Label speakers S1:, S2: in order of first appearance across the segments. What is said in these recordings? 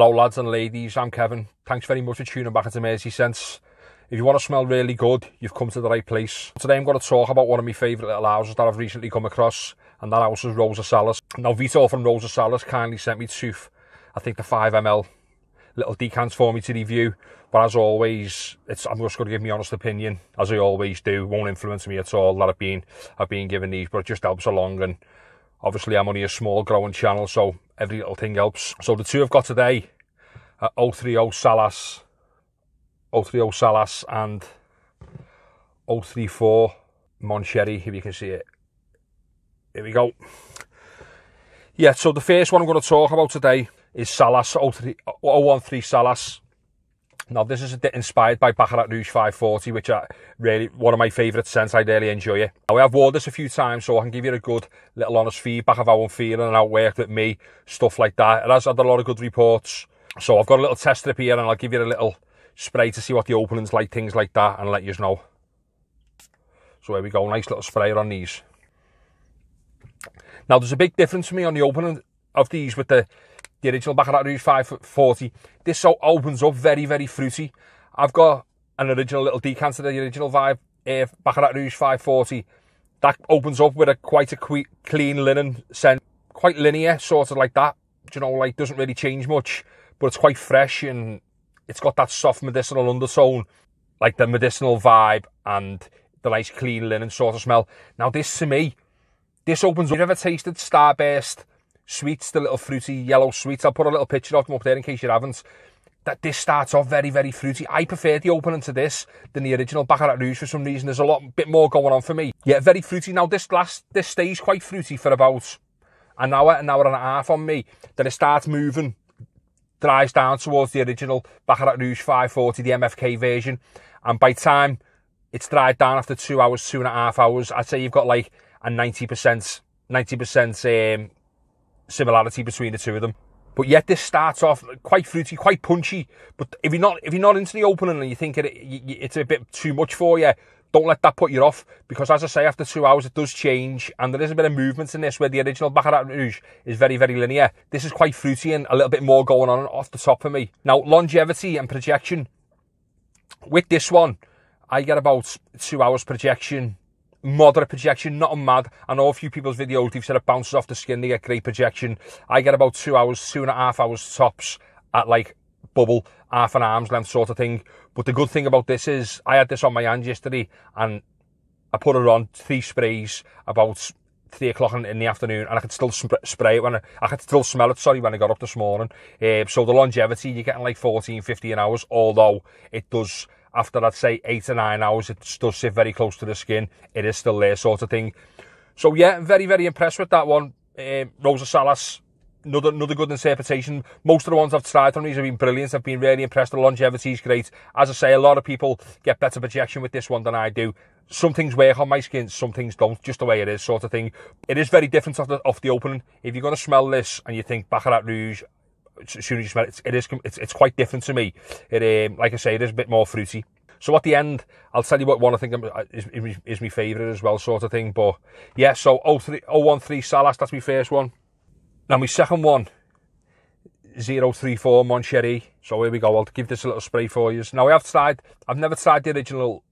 S1: Hello lads and ladies, I'm Kevin. Thanks very much for tuning back into Mersey Scents. If you want to smell really good, you've come to the right place. Today I'm going to talk about one of my favourite little houses that I've recently come across, and that house is Rosa Salas. Now Vito from Rosa Salas kindly sent me two, I think the 5ml little decants for me to review, but as always, it's, I'm just going to give my honest opinion, as I always do, won't influence me at all that I've been, I've been given these, but it just helps along, and obviously I'm only a small growing channel, so every little thing helps. So the two I've got today are 030 Salas, 030 Salas and 034 Moncherry, if you can see it. Here we go. Yeah, so the first one I'm going to talk about today is Salas, 03, 013 Salas. Now, this is inspired by Baccarat Rouge 540, which are really one of my favourite scents. I really enjoy it. Now, I've worn this a few times, so I can give you a good little honest feedback of how I'm feeling and how it worked with me, stuff like that. It has had a lot of good reports. So I've got a little test strip here and I'll give you a little spray to see what the opening's like, things like that, and let you know. So here we go, nice little sprayer on these. Now, there's a big difference for me on the opening of these with the the original Baccarat Rouge 540. This so opens up very, very fruity. I've got an original little decanter, the original vibe, uh, Baccarat Rouge 540. That opens up with a quite a clean linen scent, quite linear, sort of like that. You know, like doesn't really change much, but it's quite fresh and it's got that soft medicinal undertone, like the medicinal vibe and the nice clean linen sort of smell. Now this to me, this opens up. Have you ever tasted Starburst? Sweets, the little fruity yellow sweets. I'll put a little picture of them up there in case you haven't. That this starts off very, very fruity. I prefer the opening to this than the original Baccarat Rouge for some reason. There's a lot bit more going on for me. Yeah, very fruity. Now this last this stays quite fruity for about an hour, an hour and a half on me. Then it starts moving, dries down towards the original Baccarat Rouge 540, the MFK version. And by time it's dried down after two hours, two and a half hours, I'd say you've got like a 90%, 90% um, similarity between the two of them. But yet this starts off quite fruity, quite punchy. But if you're not if you're not into the opening and you think it, it's a bit too much for you, don't let that put you off. Because as I say, after two hours it does change, and there is a bit of movement in this where the original Baccarat Rouge is very very linear. This is quite fruity and a little bit more going on off the top for me. Now longevity and projection. With this one, I get about two hours projection moderate projection, not a mad. I know a few people's videos, they've said it bounces off the skin, they get great projection. I get about two hours, two and a half hours tops at like bubble, half an arm's length sort of thing. But the good thing about this is I had this on my hand yesterday and I put it on three sprays about three o'clock in, in, the afternoon and I could still sp spray it when I, I could still smell it, sorry, when I got up this morning. Uh, so the longevity, you're getting like 14, 15 hours, although it does after I'd say eight or nine hours, it does sit very close to the skin. It is still there, sort of thing. So yeah, very, very impressed with that one. Um, Rosa Salas, another another good interpretation. Most of the ones I've tried from these have been brilliant. I've been really impressed. The longevity is great. As I say, a lot of people get better projection with this one than I do. Some things work on my skin, some things don't, just the way it is, sort of thing. It is very different off the, off the opening. If you're going to smell this and you think Baccarat Rouge, as soon as you smell it, it is it's, it's quite different to me. It um, like I say, it is a bit more fruity. So at the end, I'll tell you what one I think uh, is, is, is my favourite as well, sort of thing. But yeah, so 03, 013 Salas, that's my first one. Now my second one, 034 Moncherry. So here we go. I'll give this a little spray for you. Now I have tried. I've never tried the original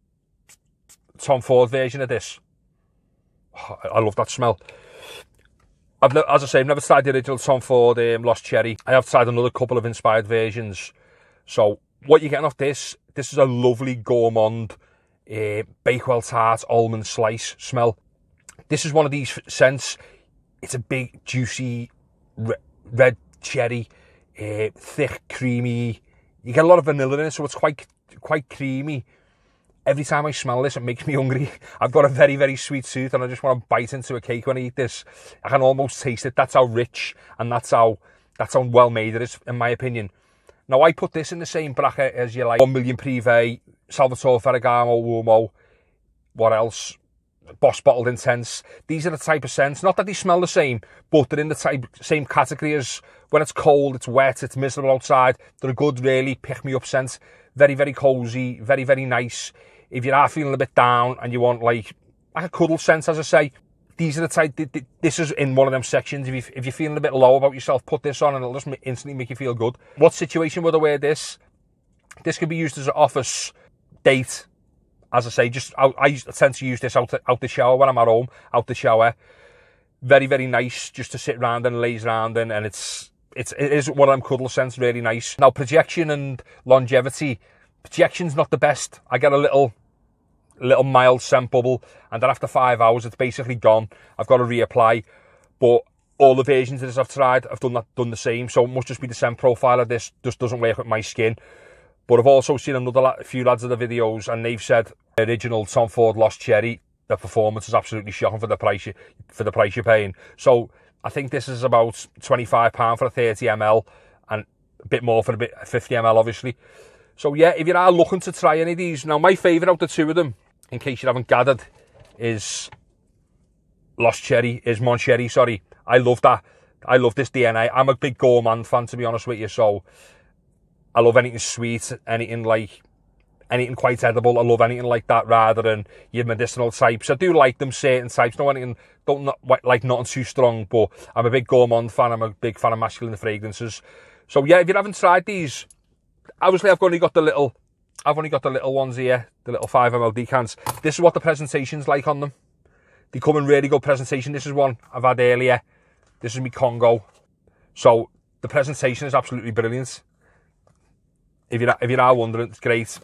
S1: Tom Ford version of this. I love that smell. I've, as I say, I've never tried the original Tom Ford um, Lost Cherry. I have tried another couple of inspired versions. So what you're getting off this, this is a lovely gourmand uh, Bakewell tart almond slice smell. This is one of these scents. It's a big, juicy, re red cherry, uh, thick, creamy. You get a lot of vanilla in it, so it's quite, quite creamy every time I smell this, it makes me hungry. I've got a very, very sweet tooth and I just want to bite into a cake when I eat this. I can almost taste it. That's how rich and that's how, that's how well made it is, in my opinion. Now, I put this in the same bracket as your like 1 million Privé, Salvatore Ferragamo, what else? Boss Bottled Intense. These are the type of scents, not that they smell the same, but they're in the type, same category as when it's cold, it's wet, it's miserable outside. They're a good, really pick-me-up scent. Very, very cosy, very, very nice if you are feeling a bit down and you want like, like a cuddle sense, as I say, these are the type, this is in one of them sections. If, you, if you're feeling a bit low about yourself, put this on and it'll just instantly make you feel good. What situation would I wear this? This could be used as an office date. As I say, just I, I tend to use this out, out the shower when I'm at home, out the shower. Very, very nice just to sit around and laze around in, and it's, it's, it is one of them cuddle scents, really nice. Now, projection and longevity. Projection's not the best. I get a little little mild scent bubble, and then after five hours, it's basically gone. I've got to reapply, but all the versions of this I've tried, I've done that, done the same. So it must just be the scent profile of this just doesn't work with my skin. But I've also seen another few lads of the videos, and they've said the original Tom Ford Lost Cherry. The performance is absolutely shocking for the price you, for the price you're paying. So I think this is about twenty five pound for a thirty ml, and a bit more for a bit fifty ml, obviously. So yeah, if you are looking to try any of these, now my favourite out of the two of them in case you haven't gathered, is Lost Cherry, is Mon Cherry, sorry. I love that. I love this DNA. I'm a big gourmand fan, to be honest with you, so I love anything sweet, anything like, anything quite edible. I love anything like that rather than your medicinal types. I do like them certain types, no anything, don't not, like nothing too strong, but I'm a big gourmand fan. I'm a big fan of masculine fragrances. So yeah, if you haven't tried these, obviously I've only got the little I've only got the little ones here, the little 5ml decants. This is what the presentation's like on them. They come in really good presentation. This is one I've had earlier. This is me Congo. So the presentation is absolutely brilliant. If you're, if you are now wondering, it's great.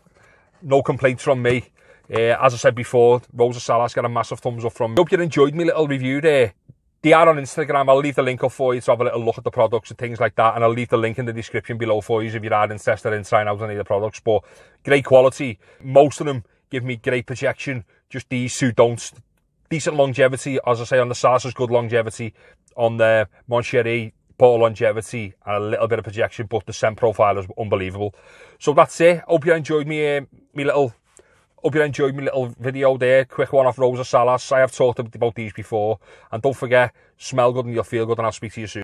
S1: No complaints from me. Uh, as I said before, Rosa Salas got a massive thumbs up from me. Hope you enjoyed my little review there. They are on Instagram. I'll leave the link up for you to have a little look at the products and things like that. And I'll leave the link in the description below for you if you are interested in trying out any of the products. But great quality. Most of them give me great projection. Just these two don't. Decent longevity. As I say, on the Salas's good longevity. On the Mon Cherry, poor longevity and a little bit of projection. But the scent profile is unbelievable. So that's it. Hope you enjoyed me, uh, me little Hope you enjoyed my little video there. Quick one off Rosa Salas. I have talked about these before. And don't forget, smell good and you'll feel good. And I'll speak to you soon.